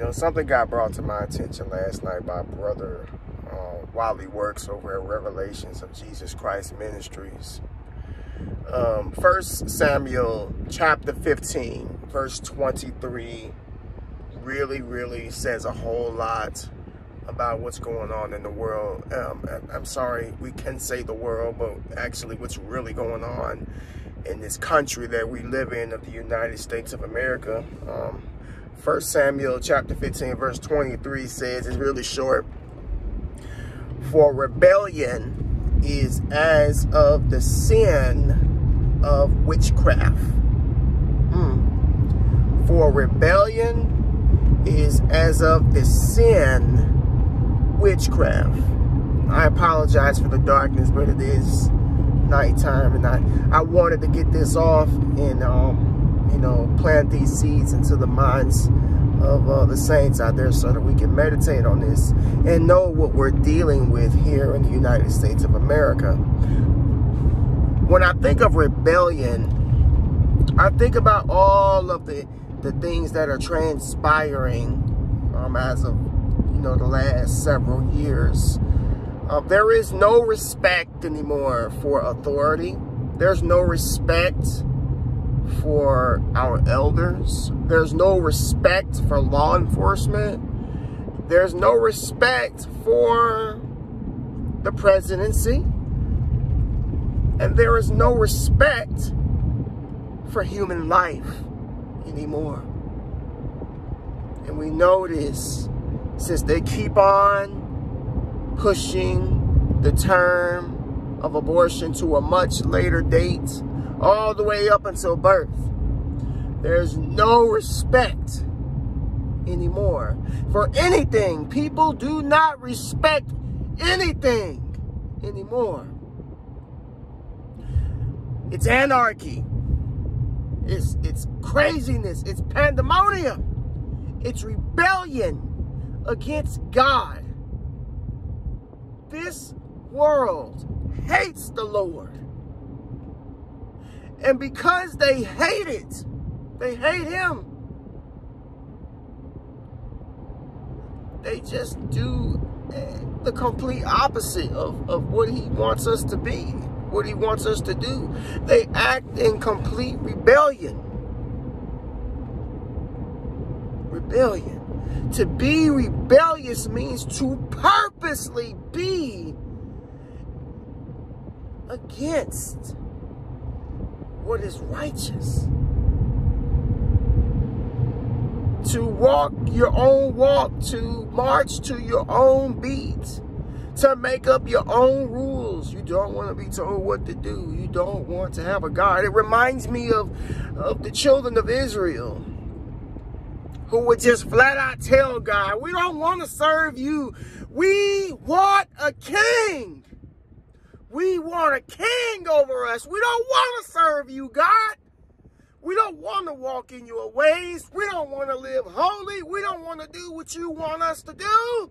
know, something got brought to my attention last night by brother uh, Wally Works over at Revelations of Jesus Christ Ministries. Um, First Samuel chapter 15, verse 23, really, really says a whole lot about what's going on in the world. Um, I'm sorry, we can say the world, but actually what's really going on in this country that we live in of the United States of America. Um, 1 Samuel chapter 15 verse 23 says, it's really short, For rebellion is as of the sin of witchcraft. Mm. For rebellion is as of the sin witchcraft. I apologize for the darkness, but it is nighttime and I, I wanted to get this off and um, you know plant these seeds into the minds of uh, the saints out there so that we can meditate on this and know what we're dealing with here in the United States of America. When I think of rebellion, I think about all of the, the things that are transpiring um, as of you know the last several years uh, there is no respect anymore for authority. There's no respect for our elders. There's no respect for law enforcement. There's no respect for the presidency. And there is no respect for human life anymore. And we know this since they keep on pushing the term of abortion to a much later date, all the way up until birth. There's no respect anymore for anything. People do not respect anything anymore. It's anarchy. It's, it's craziness. It's pandemonium. It's rebellion against God. This world hates the Lord. And because they hate it, they hate him. They just do the complete opposite of, of what he wants us to be, what he wants us to do. They act in complete rebellion. Rebellion. To be rebellious means to purposely be against what is righteous. To walk your own walk, to march to your own beat, to make up your own rules. You don't want to be told what to do. You don't want to have a God. It reminds me of, of the children of Israel who would just flat out tell God, we don't want to serve you. We want a king. We want a king over us. We don't want to serve you, God. We don't want to walk in your ways. We don't want to live holy. We don't want to do what you want us to do.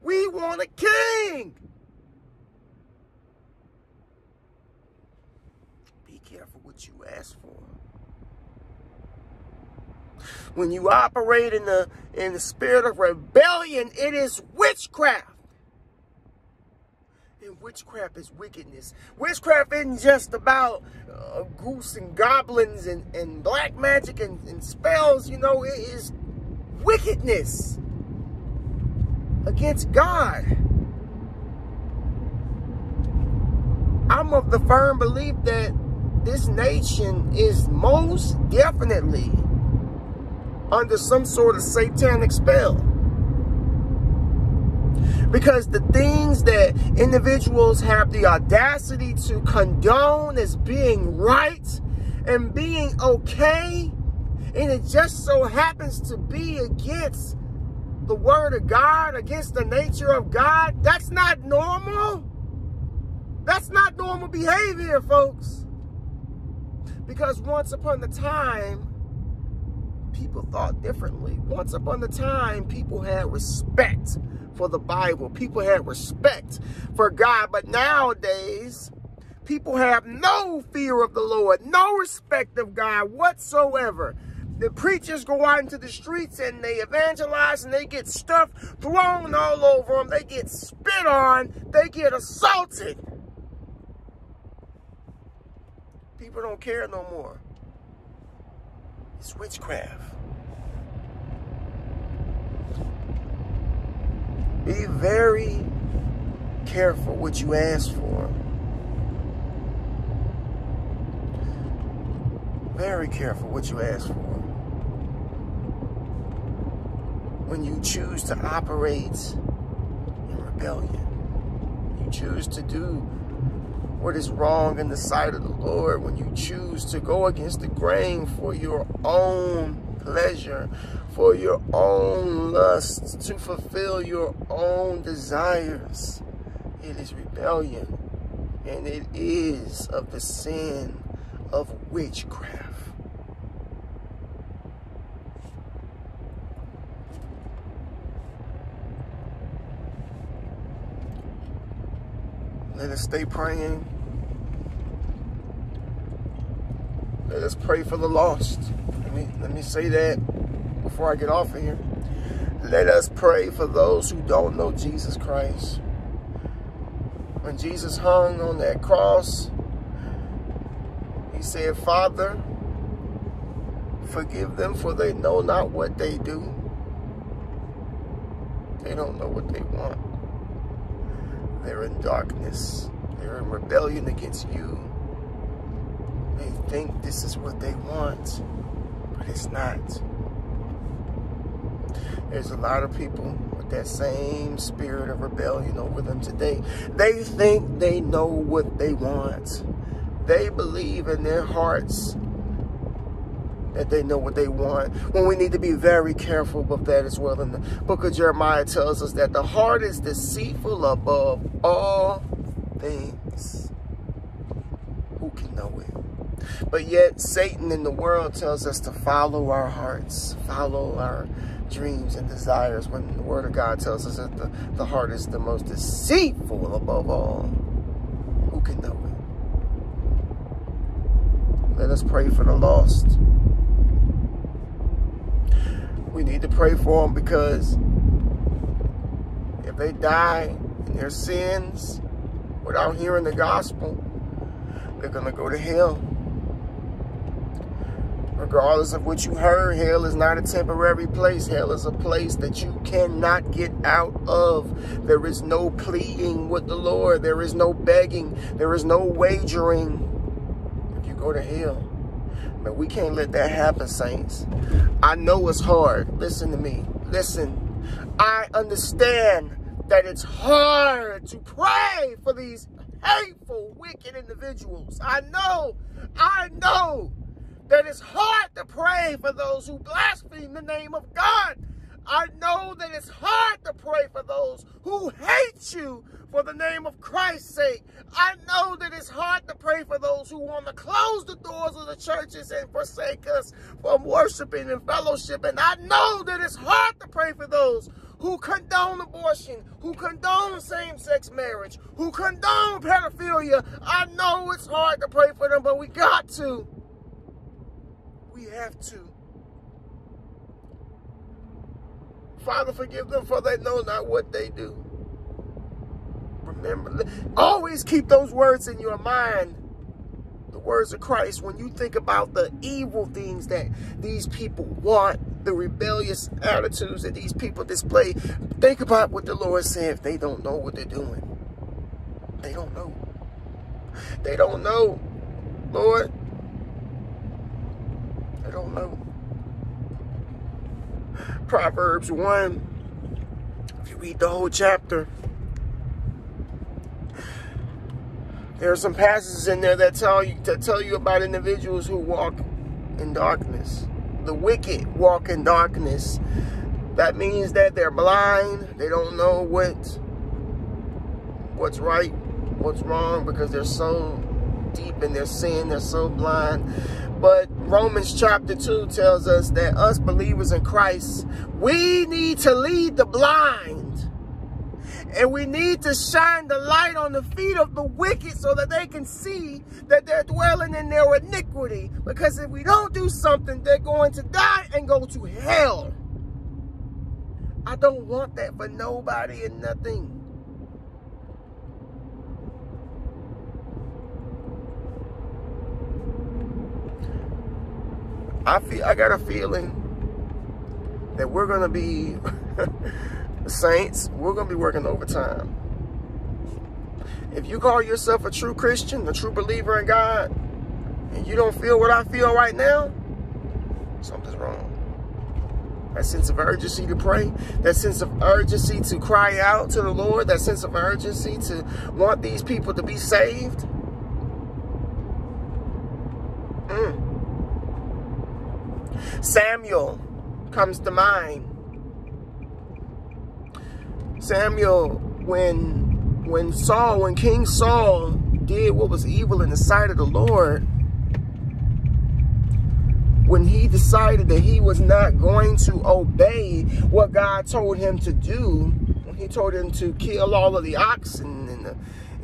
We want a king. Be careful what you ask for when you operate in the in the spirit of rebellion, it is witchcraft. And witchcraft is wickedness. Witchcraft isn't just about uh, goose and goblins and, and black magic and, and spells. You know, it is wickedness against God. I'm of the firm belief that this nation is most definitely under some sort of satanic spell. Because the things that individuals have the audacity to condone as being right and being okay, and it just so happens to be against the word of God, against the nature of God, that's not normal. That's not normal behavior, folks. Because once upon a time, people thought differently. Once upon a time, people had respect for the Bible. People had respect for God. But nowadays, people have no fear of the Lord, no respect of God whatsoever. the preachers go out into the streets and they evangelize and they get stuff thrown all over them. They get spit on. They get assaulted. People don't care no more. It's witchcraft. Be very careful what you ask for. Very careful what you ask for. When you choose to operate in rebellion, you choose to do what is wrong in the sight of the Lord, when you choose to go against the grain for your own pleasure, for your own lusts, to fulfill your own desires, it is rebellion. And it is of the sin of witchcraft. Let us stay praying. Let us pray for the lost. Let me let me say that before I get off of here. Let us pray for those who don't know Jesus Christ. When Jesus hung on that cross, he said, Father, forgive them for they know not what they do. They don't know what they want. They're in darkness. They're in rebellion against you. They think this is what they want, but it's not. There's a lot of people with that same spirit of rebellion over them today. They think they know what they want. They believe in their hearts that they know what they want. When we need to be very careful of that as well. And the book of Jeremiah tells us that the heart is deceitful above all things. Who can know it? But yet Satan in the world tells us to follow our hearts, follow our dreams and desires when the word of God tells us that the, the heart is the most deceitful above all. Who can know it? Let us pray for the lost we need to pray for them because if they die in their sins without hearing the gospel, they're going to go to hell. Regardless of what you heard, hell is not a temporary place. Hell is a place that you cannot get out of. There is no pleading with the Lord. There is no begging. There is no wagering if you go to hell. But we can't let that happen, saints. I know it's hard. Listen to me. Listen. I understand that it's hard to pray for these hateful, wicked individuals. I know. I know that it's hard to pray for those who blaspheme the name of God. I know that it's hard to pray for those who hate you for the name of Christ's sake. I know that it's hard to pray for those who want to close the doors of the churches and forsake us from worshiping and fellowship. And I know that it's hard to pray for those who condone abortion, who condone same-sex marriage, who condone pedophilia. I know it's hard to pray for them, but we got to. We have to. Father, forgive them for they know not what they do. Remember, always keep those words in your mind. The words of Christ, when you think about the evil things that these people want, the rebellious attitudes that these people display, think about what the Lord said if they don't know what they're doing. They don't know. They don't know, Lord. They don't know. Proverbs 1, if you read the whole chapter, there are some passages in there that tell you that tell you about individuals who walk in darkness. The wicked walk in darkness. That means that they're blind. They don't know what what's right, what's wrong, because they're so deep in their sin. They're so blind. But Romans chapter 2 tells us that us believers in Christ, we need to lead the blind And we need to shine the light on the feet of the wicked so that they can see that they're dwelling in their iniquity. Because if we don't do something, they're going to die and go to hell. I don't want that for nobody and nothing. I feel I got a feeling that we're gonna be saints, we're gonna be working overtime. If you call yourself a true Christian, a true believer in God, and you don't feel what I feel right now, something's wrong. That sense of urgency to pray, that sense of urgency to cry out to the Lord, that sense of urgency to want these people to be saved. Mm. Samuel comes to mind. Samuel, when when Saul, when King Saul did what was evil in the sight of the Lord, when he decided that he was not going to obey what God told him to do, when he told him to kill all of the oxen and the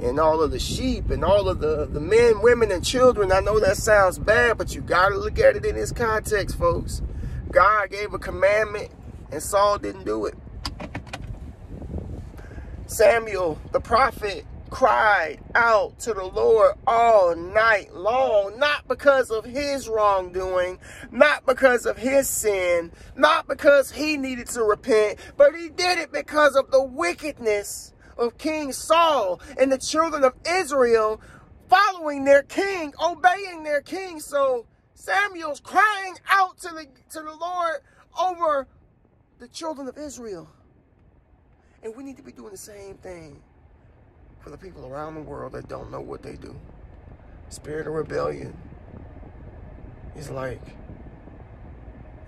and all of the sheep and all of the, the men, women, and children. I know that sounds bad, but you got to look at it in its context, folks. God gave a commandment and Saul didn't do it. Samuel, the prophet, cried out to the Lord all night long, not because of his wrongdoing, not because of his sin, not because he needed to repent, but he did it because of the wickedness of King Saul and the children of Israel following their king, obeying their king. So Samuel's crying out to the, to the Lord over the children of Israel. And we need to be doing the same thing for the people around the world that don't know what they do. Spirit of rebellion is like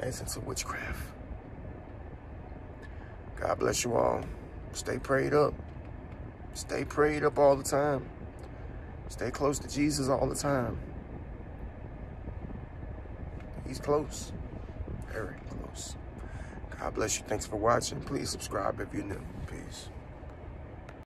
essence of witchcraft. God bless you all. Stay prayed up. Stay prayed up all the time. Stay close to Jesus all the time. He's close. Very close. God bless you. Thanks for watching. Please subscribe if you're new.